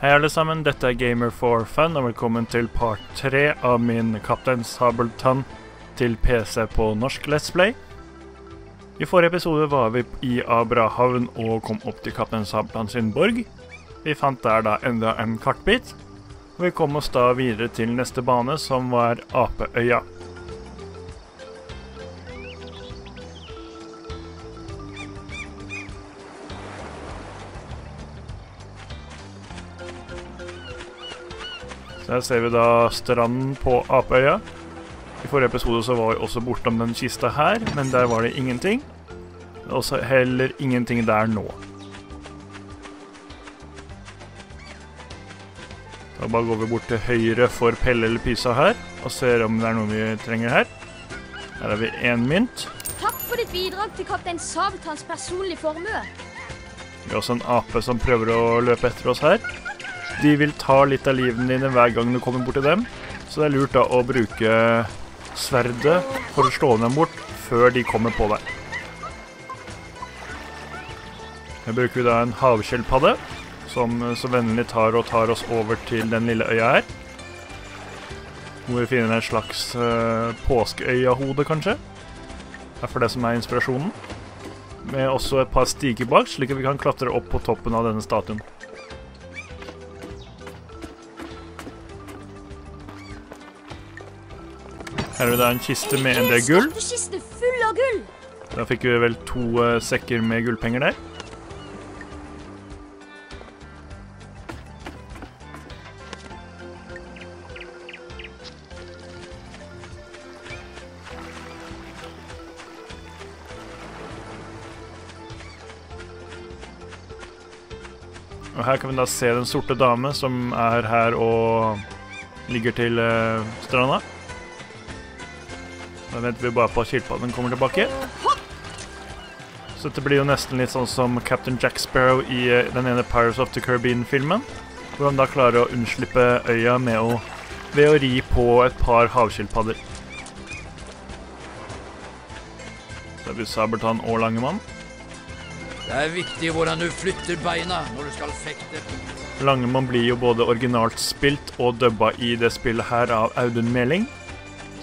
Hei, alle sammen. Dette er Gamer for fun, og velkommen til part tre av min Kaptein Sabeltann til PC på norsk Let's Play. I forrige episode var vi i Abrahavn og kom opp til Kaptein Sabeltann sin borg. Vi fant der da enda en kartbit, og vi kom oss da videre til neste bane, som var Apeøya. Så her ser vi da stranden på Apeøya. I forrige episode så var vi også bortom den kista her, men der var det ingenting. Er også heller ingenting der nå. Da bare går vi bort til høyre for Pelle eller Pysa her, og ser om det er noe vi trenger her. Her har vi én mynt. Takk for ditt bidrag til kaptein Sabeltanns personlige formue. Vi har også en ape som prøver å løpe etter oss her. De vil ta litt av livene dine hver gang du kommer bort til dem, så det er lurt da å bruke sverdet for å slå dem bort før de kommer på deg. Her bruker vi da en havskjelpadde, som så vennlig tar og tar oss over til den lille øya her. Hvor vi finner en slags uh, påskeøyahode, kanskje. Det er for det som er inspirasjonen. Med også et par stiger bak, slik at vi kan klatre opp på toppen av denne statuen. Her er det da en kiste med en del gull. Full av gull. Da fikk vi vel to uh, sekker med gullpenger der. Og her kan vi da se den sorte dame som er her og ligger til uh, stranda. Da venter vi bare på at skilpadden kommer tilbake. Så dette blir jo nesten litt sånn som Captain Jack Sparrow i eh, den ene Pirates of the Caribbean-filmen. Hvor han da klarer å unnslippe øya med å, ved å ri på et par havskilpadder. Så er vi Sabeltann og Langemann. Det er viktig hvordan du flytter beina når du skal fekte. Langemann blir jo både originalt spilt og dubba i det spillet her av Audun Meling.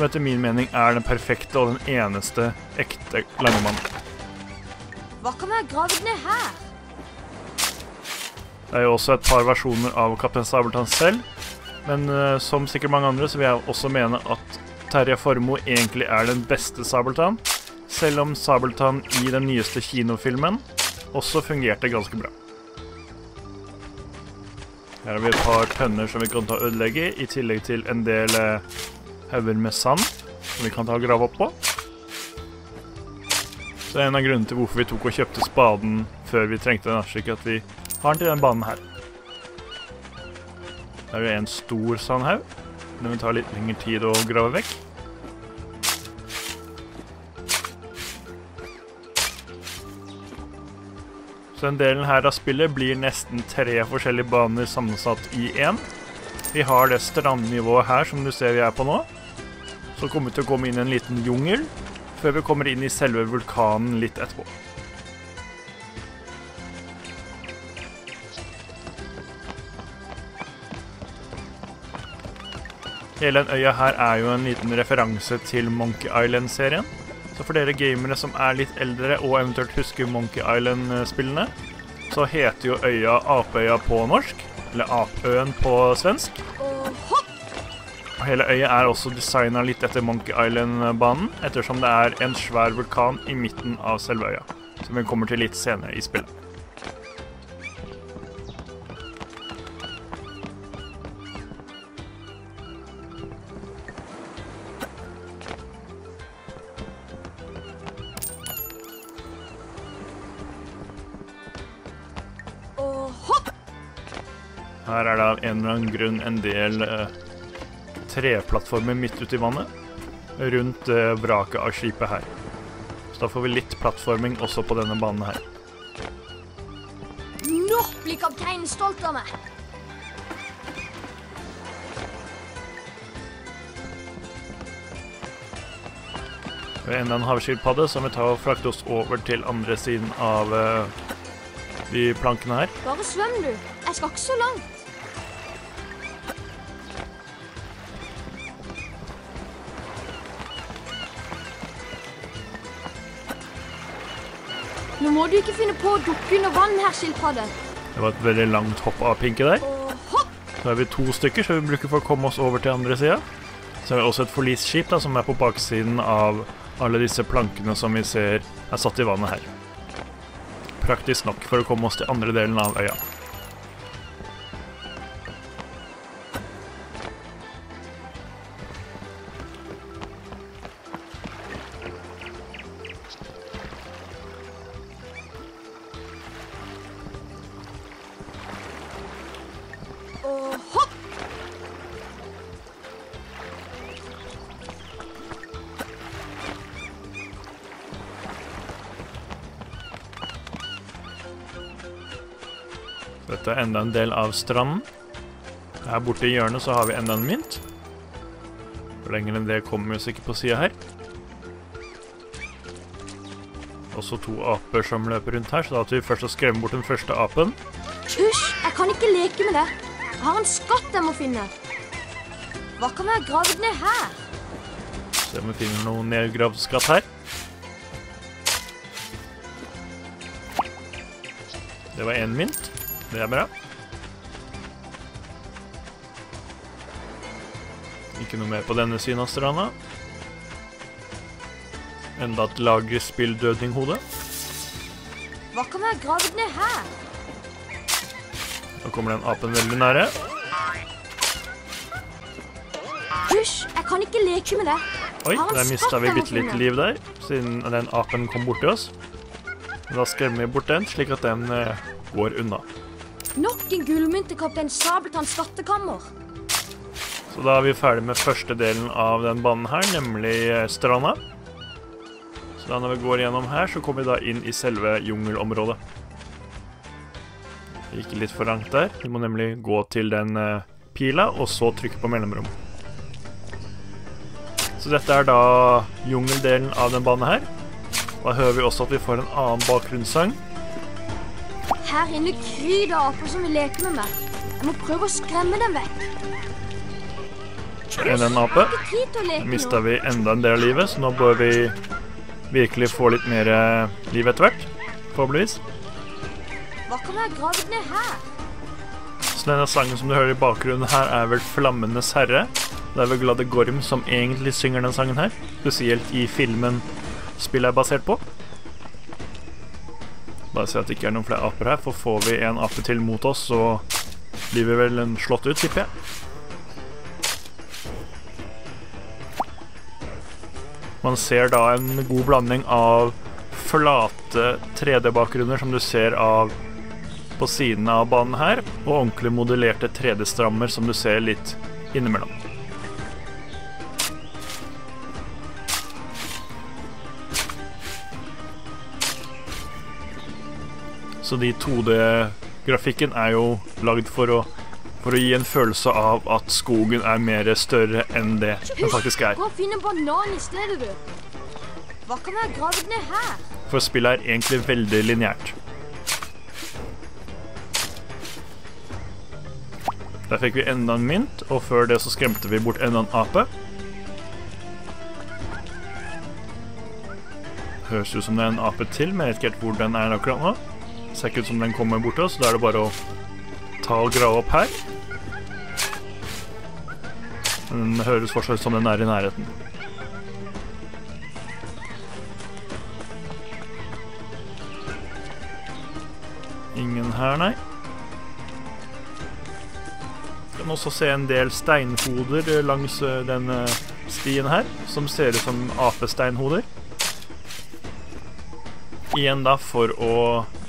Som etter min mening er den perfekte og den eneste ekte Langemann. Hva kan være gravd ned her? Det er jo også et par versjoner av Kaptein Sabeltann selv, men uh, som sikkert mange andre så vil jeg også mene at Terje Formoe egentlig er den beste Sabeltann, selv om Sabeltann i den nyeste kinofilmen også fungerte ganske bra. Her har vi et par tønner som vi kan ta og ødelegge, i tillegg til en del uh, hauger med sand som vi kan ta og grave opp på. Så det er en av grunnene til hvorfor vi tok og kjøpte spaden før vi trengte den, slik at vi har den til den banen her. Det er jo en stor sandhaug. Den vil ta litt lengre tid å grave vekk. Så den delen her av spillet blir nesten tre forskjellige baner sammensatt i én. Vi har det strandnivået her som du ser vi er på nå. Så kommer vi til å komme inn i en liten jungel, før vi kommer inn i selve vulkanen litt etterpå. Hele den øya her er jo en liten referanse til Monkey Island-serien. Så for dere gamere som er litt eldre og eventuelt husker Monkey Island-spillene, så heter jo øya Apeøya på norsk, eller Apøen på svensk. Hele øyet er også designa litt etter Monkey Island-banen, ettersom det er en svær vulkan i midten av selve øya. Som vi kommer til litt senere i spillet. Her er det av en eller annen grunn en del eh, treplattformer midt ute i vannet. Rundt eh, vraket av skipet her. Så da får vi litt plattforming også på denne banen her. Nå blir kapteinen stolt av meg. Vi har enda en havskilpadde som vi tar og frakte oss over til andre siden av eh, de plankene her. Bare svøm, du. Jeg skal ikke så langt. Nå må du ikke finne på å dukke under vann her, skilpadde. Det var et veldig langt hopp av Pinky der. Så er vi to stykker som vi bruker for å komme oss over til andre sida. Så er det også et forlisskip da, som er på baksiden av alle disse plankene som vi ser er satt i vannet her. Praktisk nok for å komme oss til andre delen av øya. Dette er enda en del av stranden. Her borte i hjørnet så har vi enda en mynt. Lenger enn det kommer vi oss ikke på sida her. Også to aper som løper rundt her, så da tar vi først og skremmer bort den første apen. Hysj, jeg kan ikke leke med det. Jeg har en skatt jeg må finne. Hva kan være gravd ned her? Se om vi finner noen nedgravd skatt her. Det var én mynt. Det er bra. Ikke noe mer på denne siden av stranda. Enda et lager spilldødninghode. Hva kan være gravd ned her? Nå kommer den apen veldig nære. Hysj, jeg kan ikke leke med det. Oi, der mista vi bitte litt liv der, siden den apen kom borti oss. Da skremmer vi bort den, slik at den eh, går unna. Nok en gullmynt til kaptein Sabeltanns skattekammer. Så da er vi ferdig med første delen av den banen her, nemlig eh, stranda. Så da når vi går gjennom her, så kommer vi da inn i selve jungelområdet. Det gikk litt for langt der. Vi må nemlig gå til den eh, pila, og så trykke på mellomrom. Så dette er da jungeldelen av den banen her. Da hører vi også at vi får en annen bakgrunnssang. Her inne kryr det aper som vil leke med meg. Jeg må prøve å skremme dem vekk. En en ape. Mista vi enda en del av livet, så nå bør vi virkelig få litt mer eh, liv etter hvert. Forhåpentligvis. Hva kan være gravd ned her? Så denne sangen som du hører i bakgrunnen her, er vel Flammenes herre. Det er vel Glade Gorm som egentlig synger den sangen her. Spesielt i filmen spillet er basert på. Bare se at det ikke er noen flere aper her, for får vi en ape til mot oss, så blir vi vel slått ut, tipper jeg. Man ser da en god blanding av flate 3D-bakgrunner som du ser av på sidene av banen her, og ordentlig modellerte 3D-strammer som du ser litt innimellom. Så de 2D-grafikken er jo lagd for å, for å gi en følelse av at skogen er mer større enn det den faktisk er. Gå og finn en banan i stedet, du. Hva kan være gravd ned her? For spillet er egentlig veldig lineært. Der fikk vi enda en mynt, og før det så skremte vi bort enda en ape. Høres ut som det er en ape til, men jeg vet ikke helt hvor den er akkurat nå. Ser ikke ut som den kommer borti oss, da er det bare å ta og grave opp her. Den høres fortsatt ut som den er i nærheten. Ingen her, nei. Kan også se en del steinhoder eh, langs eh, denne stien her, som ser ut som apesteinhoder. Igjen da for å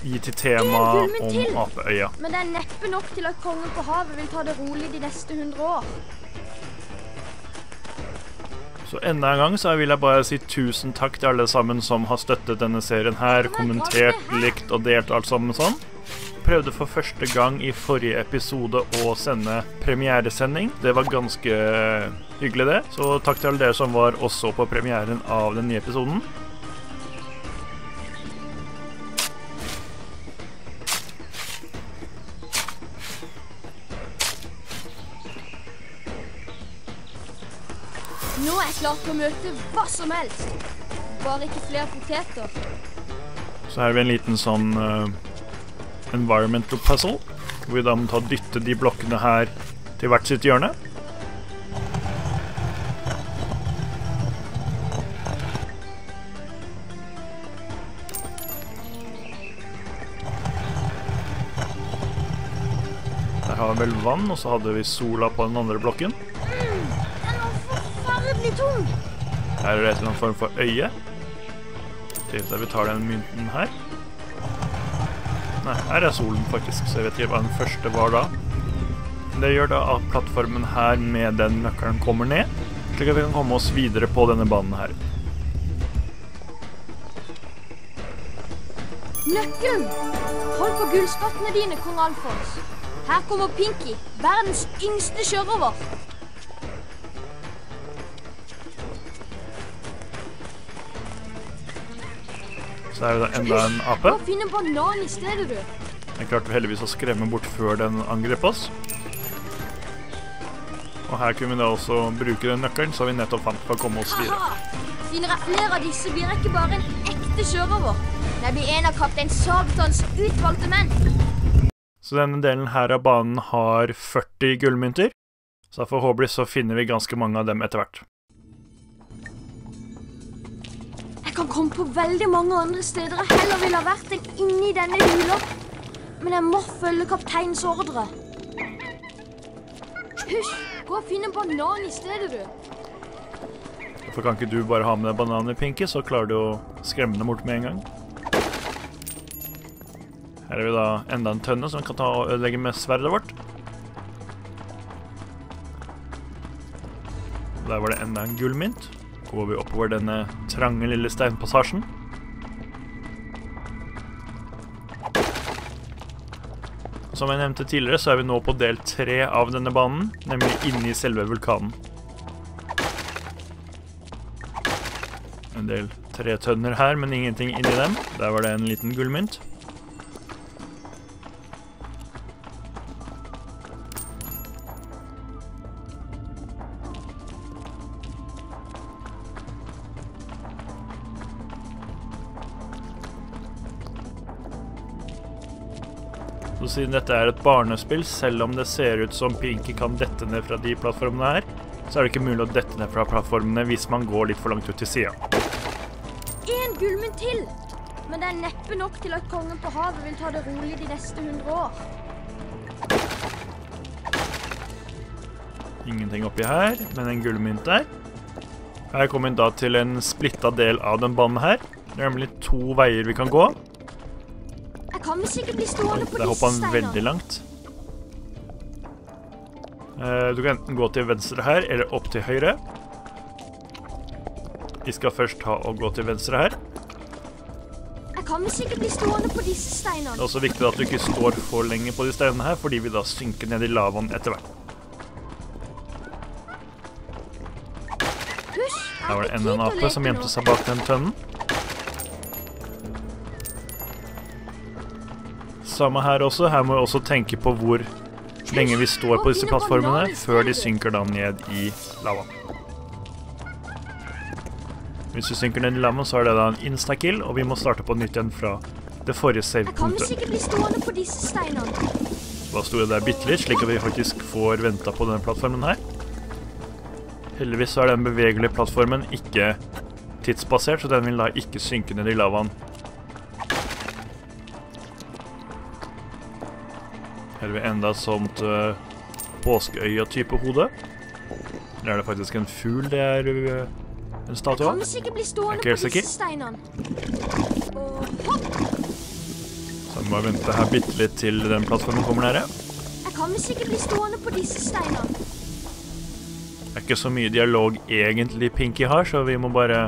gi til tema om apeøya. Men det er neppe nok til at kongen på havet vil ta det rolig de neste hundre år. Så enda en gang så vil jeg bare si tusen takk til alle sammen som har støttet denne serien her, kommentert, likt og delt alt sammen sånn. Prøvde for første gang i forrige episode å sende premieresending. Det var ganske hyggelig, det. Så takk til alle dere som var også på premieren av den nye episoden. Klar til å møte hva som helst. Bare ikke flere poteter. Så her har vi en liten sånn uh, environmental puzzle. Hvor vi da må ta og dytte de blokkene her til hvert sitt hjørne. Der har vi vel vann, og så hadde vi sola på den andre blokken. Den tung. Er det annet form for øye. Tenkte jeg vi tar den mynten her. Nei, her er solen faktisk, så jeg vet ikke hva den første var da. Det gjør da at plattformen her med den nøkkelen kommer ned, slik at vi kan komme oss videre på denne banen her. Nøkkelen! Hold på gullskattene dine, kong Alfons. Her kommer Pinky, verdens yngste sjørøver. Så er det da enda en ape. finn en banan i stedet, du. Den klarte vi heldigvis å skremme bort før den angrep oss. Og her kunne vi da også bruke den nøkkelen som vi nettopp fant for å komme oss videre. Finner jeg flere av disse, blir jeg ikke bare en ekte sjørøver. Jeg blir en av kaptein Sabeltanns utvalgte menn. Så denne delen her av banen har 40 gullmynter. Så forhåpentlig så finner vi ganske mange av dem etter hvert. Jeg kan komme på veldig mange andre steder jeg heller ville ha vært enn inni denne hula. Men jeg må følge kapteinens ordre. Hysj! Gå og finn en banan i stedet, du. Hvorfor kan ikke du bare ha med deg bananer, Pinky, så klarer du å skremme dem bort med en gang? Her er vi da enda en tønne som vi kan ta og ødelegge med sverdet vårt. Der var det enda en gullmynt. Går vi oppover denne trange lille steinpassasjen. Som jeg nevnte tidligere, så er vi nå på del tre av denne banen, nemlig inni selve vulkanen. En del tretønner her, men ingenting inni dem. Der var det en liten gullmynt. Så siden dette er et barnespill, selv om det ser ut som Pinky kan dette ned fra de plattformene her, så er det ikke mulig å dette ned fra plattformene hvis man går litt for langt ut til sida. Én gullmynt til. Men det er neppe nok til at kongen på havet vil ta det rolig de neste hundre år. Ingenting oppi her, men en gullmynt der. Her kommer vi da til en splitta del av den banen her. Det er nemlig to veier vi kan gå. Jeg sikkert bli stående på Der hoppa han veldig langt. Eh, Du kan enten gå til venstre her, eller opp til høyre. Vi skal først ta og gå til venstre her. Jeg kan sikkert bli stående på disse Det er også viktig at du ikke står for lenge på de steinene her, fordi vi da synker ned i lavaen etter hvert. Her var det enda en ape som gjemte seg bak den tønnen. Samme her også. Her må vi også tenke på hvor lenge vi står på disse plattformene før de synker da ned i lavaen. Hvis vi synker ned i lavaen, så er det da en instakill, og vi må starte på nytt igjen fra det forrige save-punktet. Da sto det der bitte litt, slik at vi faktisk får venta på denne plattformen her. Heldigvis er den bevegelige plattformen ikke tidsbasert, så den vil da ikke synke ned i lavaen. Her har vi enda et sånt uh, påskeøya-type hode. Eller er det faktisk en fugl det er øh, en statue av? Jeg bli stående Er ikke på helt sikker? Så vi må vente her bitte litt til den plattformen kommer nære. Jeg kan visst ikke bli stående på disse steinene. Det er ikke så mye dialog egentlig Pinky har, så vi må bare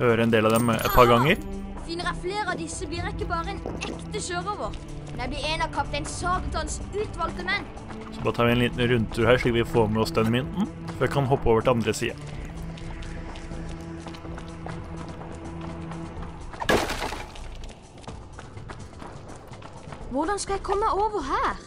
høre en del av dem et par ganger. Finner jeg flere av disse, blir jeg ikke bare en ekte sjørøver. Jeg blir en av kaptein Sabeltanns utvalgte menn. Så bare tar vi en liten rundtur her, slik vi får med oss den mynten, før vi kan hoppe over til andre sida. Hvordan skal jeg komme over her?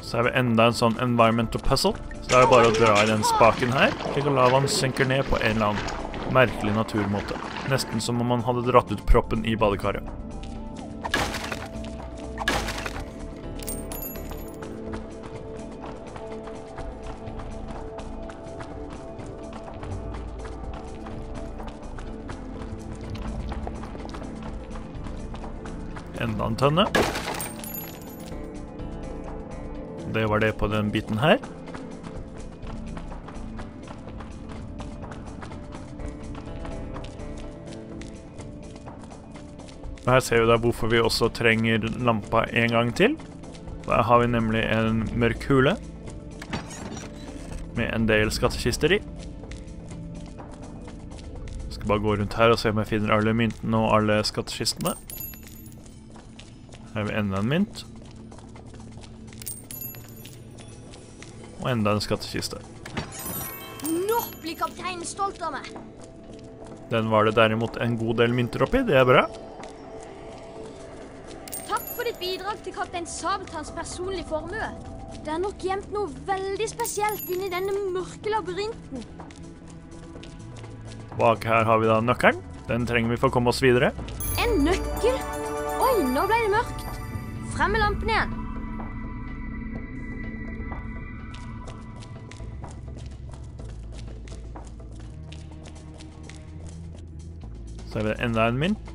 Så er vi enda en sånn environmental puzzle. Så da er det bare å dra i den spaken her, slik at lavaen synker ned på en eller annen merkelig naturmåte. Nesten som om man hadde dratt ut proppen i badekaret. Enda en tønne. Det var det på den biten her. Her ser vi da hvorfor vi også trenger lampa en gang til. Der har vi nemlig en mørk hule med en del skattkister i. Skal bare gå rundt her og se om jeg finner alle myntene og alle skattkistene. Her har vi enda en mynt. Og enda en skattkiste. Nå blir kapteinen stolt av meg. Den var det derimot en god del mynter oppi, det er bra. Takk for ditt bidrag til kaptein Sabeltanns personlige formue. Det er nok gjemt noe veldig spesielt inni denne mørke labyrinten. Bak her har vi da nøkkelen. Den trenger vi for å komme oss videre. En nøkkel. Oi, nå ble det mørkt. Frem med lampen igjen. Så er det enda en mynt.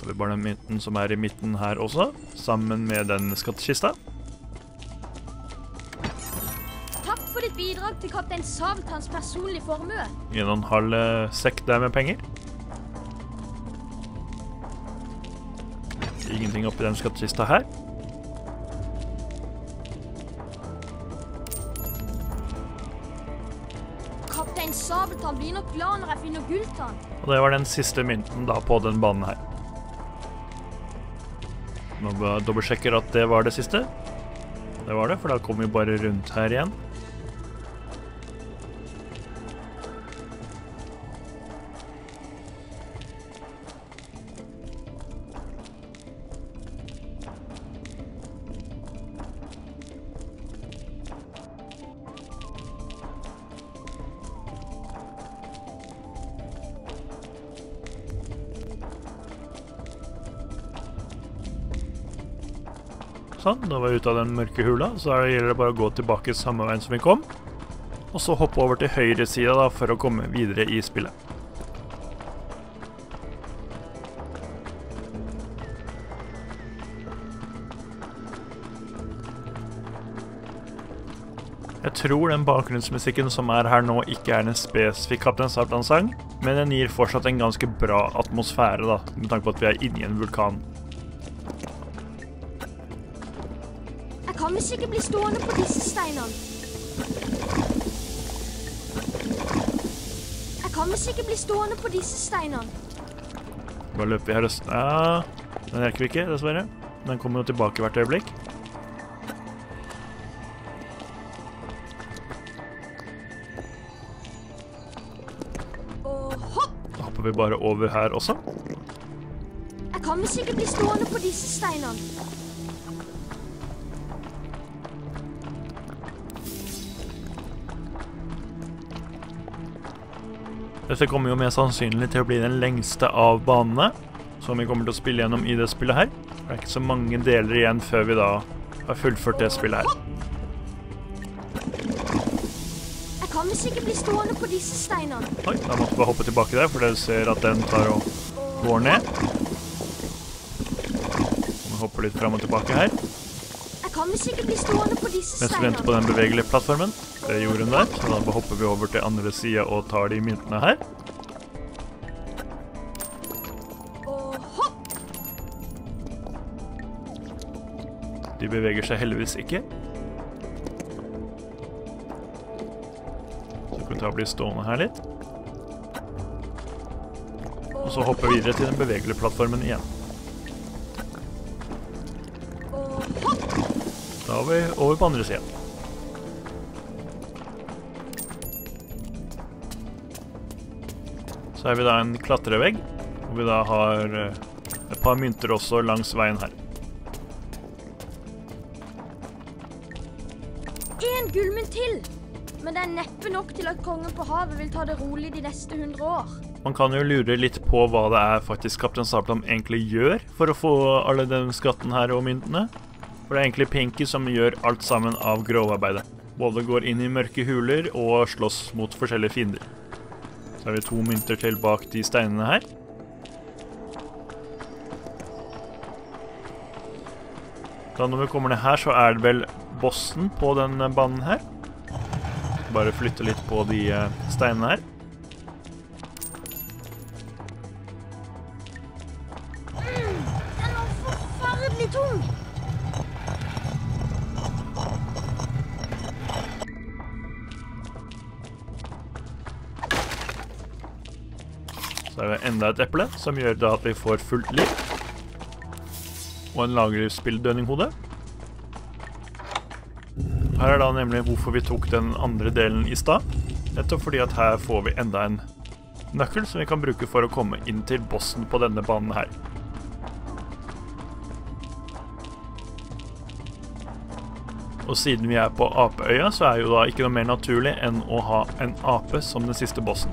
Har vi bare den mynten som er i midten her også, sammen med den skattkista. Takk for ditt bidrag til kaptein Sabeltanns personlige formue. En og en halv sekk der med penger. Ingenting oppi den skattkista her. Kaptein Sabeltann blir nok glad når jeg finner gulltann. Og det var den siste mynten da på den banen her. Nå dobbeltsjekker at det var det siste. Det var det, for da kom vi bare rundt her igjen. Sånn, da var vi ute av den mørke hula, så da gjelder det bare å gå tilbake samme veien som vi kom. Og så hoppe over til høyre sida da, for å komme videre i spillet. Jeg tror den bakgrunnsmusikken som er her nå, ikke er en spesifikk Kaptein Sabeltann-sang, men den gir fortsatt en ganske bra atmosfære, da, med tanke på at vi er inni en vulkan. Kan visst ikke bli stående på disse steinene. Jeg kan visst ikke bli stående på disse steinene. Bare løper vi her og Ja, den rekker vi ikke, dessverre. Den kommer jo tilbake hvert øyeblikk. Og hopp! Da hopper vi bare over her også. Jeg kan visst ikke bli stående på disse steinene. Dette kommer jo mest sannsynlig til å bli den lengste av banene som vi kommer til å spille gjennom i det spillet her. Det er ikke så mange deler igjen før vi da har fullført det spillet her. Jeg kan visst ikke bli stående på disse steinene. Oi, da måtte vi hoppe tilbake der, for dere ser at den tar og går ned. Vi hopper litt fram og tilbake her, Jeg kan visst ikke bli stående på disse mens vi venter på den bevegelige plattformen. Det gjorde der, så da hopper vi over til andre sida og tar de myntene her. De beveger seg heldigvis ikke. Så kan vi ta og bli stående her litt. Og så hoppe videre til den bevegelige plattformen igjen. Da er vi over på andre siden. Så er vi da en klatrevegg, hvor vi da har eh, et par mynter også langs veien her. En gullmynt til. Men det er neppe nok til at kongen på havet vil ta det rolig de neste hundre år. Man kan jo lure litt på hva det er faktisk Kaptein Sabeltann egentlig gjør for å få alle den skatten her og myntene. For det er egentlig Pinky som gjør alt sammen av grovarbeidet. Både går inn i mørke huler og slåss mot forskjellige fiender. Så har vi to mynter til bak de steinene her. Da når vi kommer ned her, så er det vel bossen på den banen her. Bare flytte litt på de eh, steinene her. Enda et eple, som gjør da at vi får fullt liv. Og en lagerspilldødninghode. Her er da nemlig hvorfor vi tok den andre delen i stad. Nettopp fordi at her får vi enda en nøkkel som vi kan bruke for å komme inn til bossen på denne banen her. Og siden vi er på apeøya, så er jo da ikke noe mer naturlig enn å ha en ape som den siste bossen.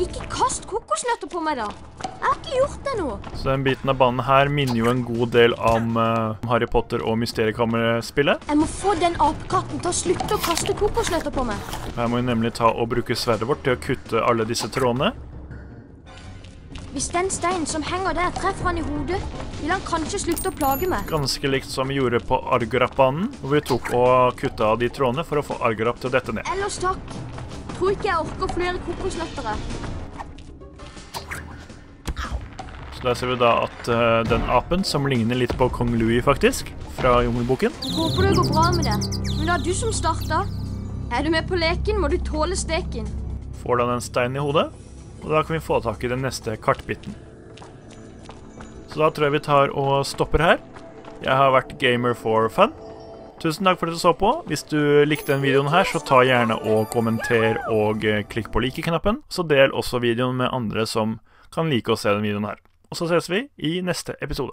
Ikke kast kokosnøtter på meg, da. Jeg har ikke gjort det nå. Så den biten av banen her minner jo en god del om uh, Harry Potter og Mysteriekammeret-spillet. Jeg må få den apekatten til å slutte å kaste kokosnøtter på meg. Her må vi nemlig ta og bruke sverdet vårt til å kutte alle disse trådene. Hvis den steinen som henger der, treffer han i hodet, vil han kanskje slutte å plage meg. Ganske likt som vi gjorde på Argorap-banen, hvor vi tok og kutta av de trådene for å få Argorap til å dette ned. Ellers takk. Tror ikke jeg orker flere kokosnøtter. Så ser vi da at uh, den apen, som ligner litt på kong Louis faktisk, fra Jungelboken, Håper det går bra med det. Men det er du som starta. Er du med på leken, må du tåle steken. får da den steinen i hodet, og da kan vi få tak i den neste kartbiten. Så da tror jeg vi tar og stopper her. Jeg har vært gamer for fun. Tusen takk for at du så på. Hvis du likte denne videoen her, så ta gjerne og kommenter og eh, klikk på like-knappen. Så del også videoen med andre som kan like å se denne videoen her. Og så ses vi i neste episode.